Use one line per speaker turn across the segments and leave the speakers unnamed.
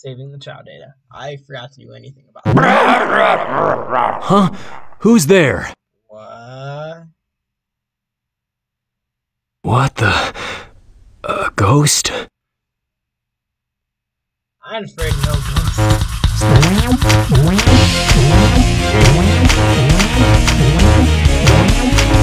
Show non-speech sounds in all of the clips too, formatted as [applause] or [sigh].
saving the child data. I forgot to do anything about.
Huh? Who's there?
What?
What the? A ghost?
I'm afraid no ghost. [laughs]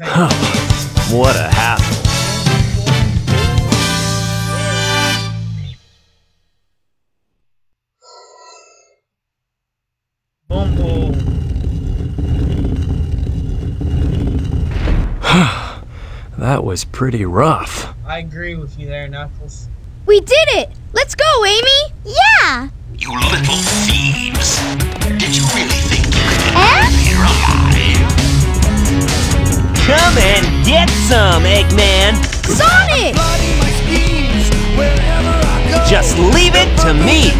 Huh! what a hassle.
that was pretty rough.
I agree with you there, Knuckles.
We did it! Let's go, Amy! Yeah!
You little thieves! Did you really think you could get eh? here alive?
Come and get some, Eggman!
Sonic!
Just leave it to me!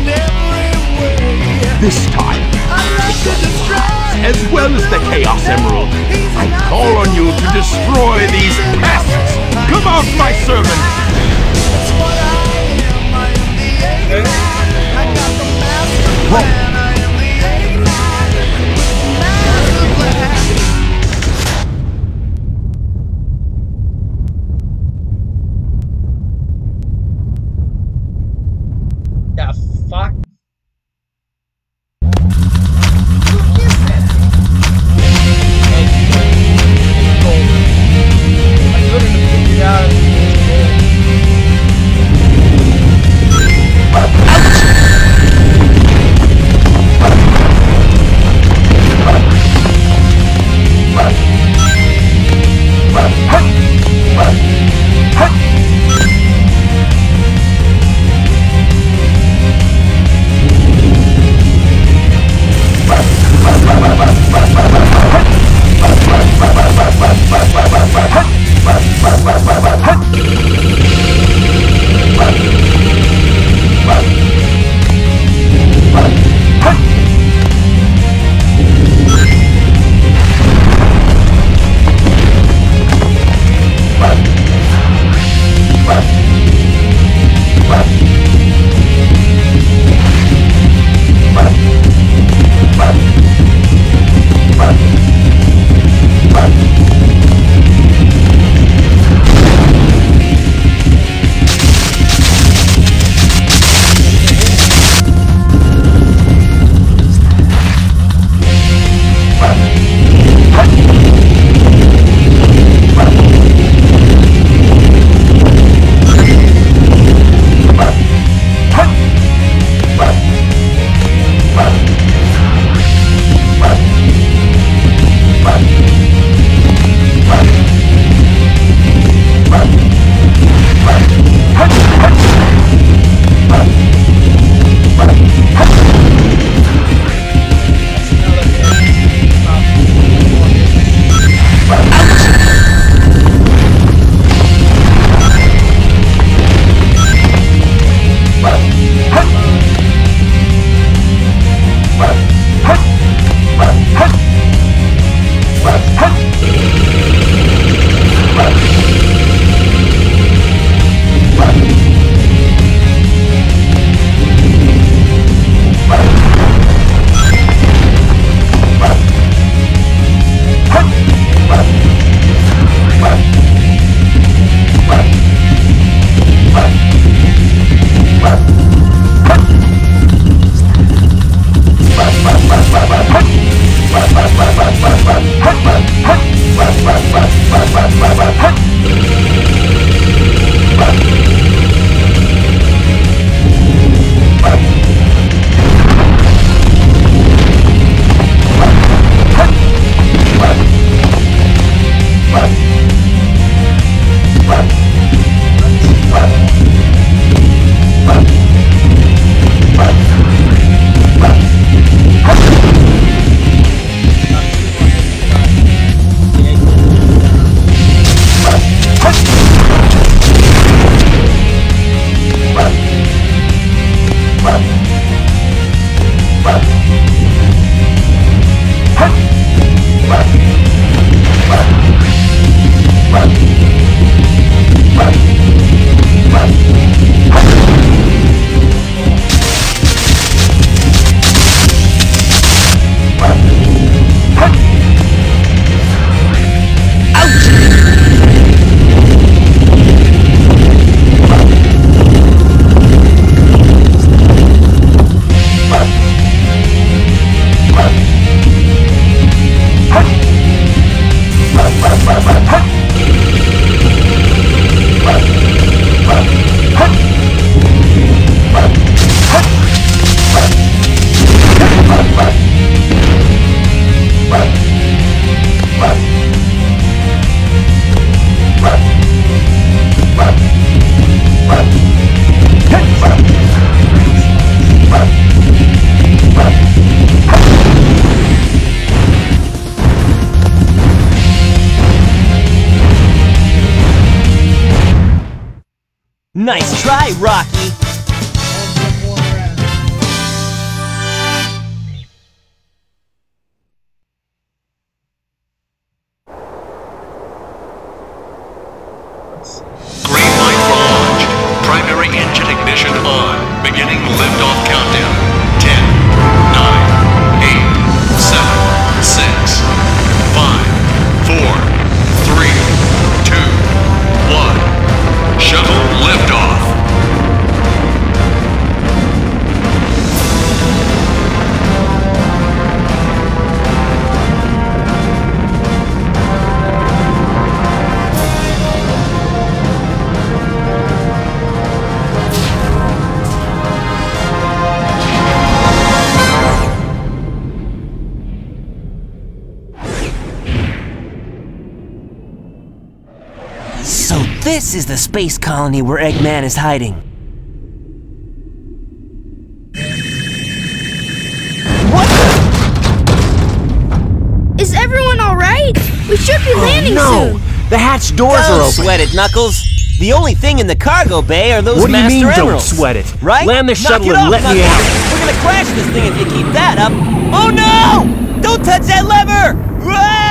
This time, as well as the Chaos Emerald, I call on you to destroy these pests! Come out, my servant!
The
this is the space colony where Eggman is hiding. What the?
Is everyone alright? We should be oh, landing
no!
soon.
The hatch doors are
Don't
open.
sweat it, Knuckles. The only thing in the cargo bay are those
What do you
master
mean, don't sweat it?
Right?
Land the
Knock
shuttle and
off,
let me out.
We're gonna crash this thing if you keep that up. Oh no! Don't touch that lever! Whoa!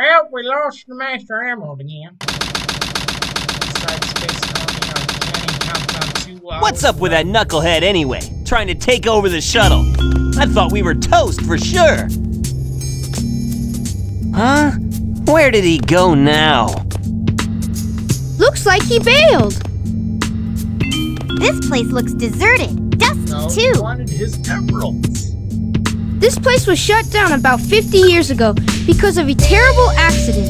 Well, we lost the Master Emerald again. Inside Space Colony, our planning counts on two hours
What's up with that knucklehead anyway? Trying to take over the shuttle. I thought we were toast for sure. Huh? Where did he go now?
Looks like he bailed.
This place looks deserted. Dusty,
No, he wanted his emeralds.
This place was shut down about 50 years ago because of a terrible accident.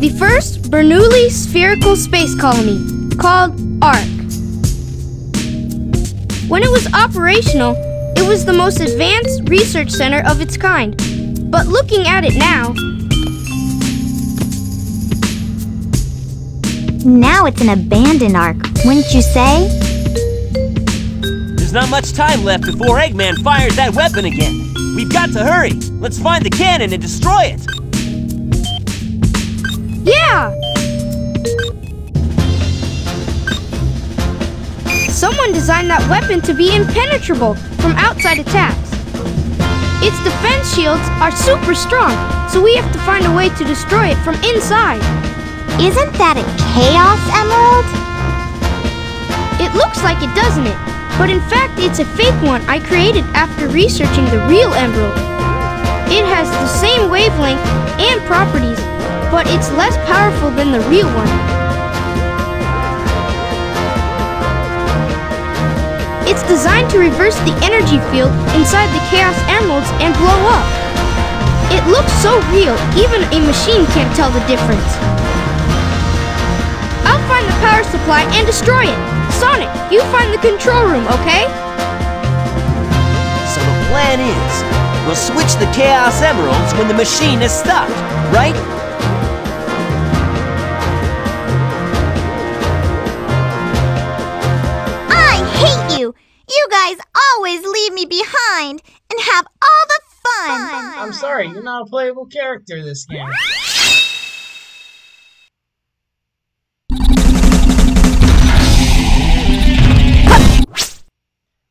The first Bernoulli spherical space colony, called ARK. When it was operational, it was the most advanced research center of its kind. But looking at it now,
Now it's an abandoned ark, wouldn't you say?
There's not much time left before Eggman fires that weapon again. We've got to hurry. Let's find the cannon and destroy it.
yeah! Someone designed that weapon to be impenetrable from outside attacks. Its defense shields are super strong, so we have to find a way to destroy it from inside.
Isn't that a Chaos Emerald?
It looks like it, doesn't it? But in fact, it's a fake one I created after researching the real emerald. It has the same wavelength and properties, but it's less powerful than the real one. It's designed to reverse the energy field inside the Chaos Emeralds and blow up. It looks so real, even a machine can't tell the difference. I'll find the power supply and destroy it. Sonic, you find the control room, okay?
So the plan is, we'll switch the Chaos Emeralds when the machine is stopped, right?
I hate you! You guys always leave me behind and have all the fun!
I'm sorry, you're not a playable character this game.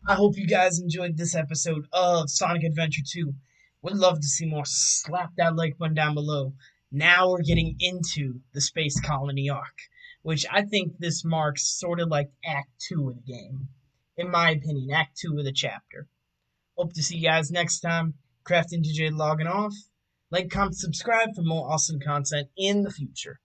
I hope you guys enjoyed this episode of Sonic Adventure 2. Would love to see more. Slap that like button down below. Now we're getting into the Space Colony arc, which I think this marks sort of like Act 2 of the game. In my opinion, Act 2 of the chapter. Hope to see you guys next time. Crafting DJ logging off. Like, comment, subscribe for more awesome content in the future.